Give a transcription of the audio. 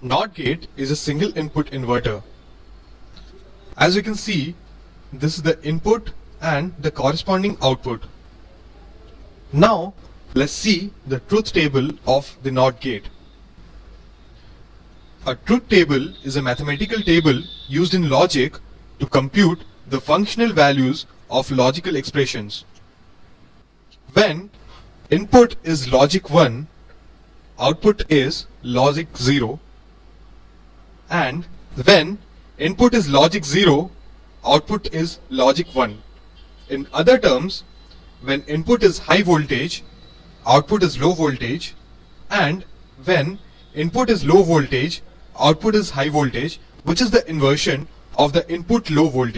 NOT gate is a single input inverter. As you can see, this is the input and the corresponding output. Now, let's see the truth table of the NOT gate. A truth table is a mathematical table used in logic to compute the functional values of logical expressions. When input is logic 1, output is logic 0 and when input is logic 0, output is logic 1. In other terms, when input is high voltage, output is low voltage and when input is low voltage, output is high voltage which is the inversion of the input low voltage.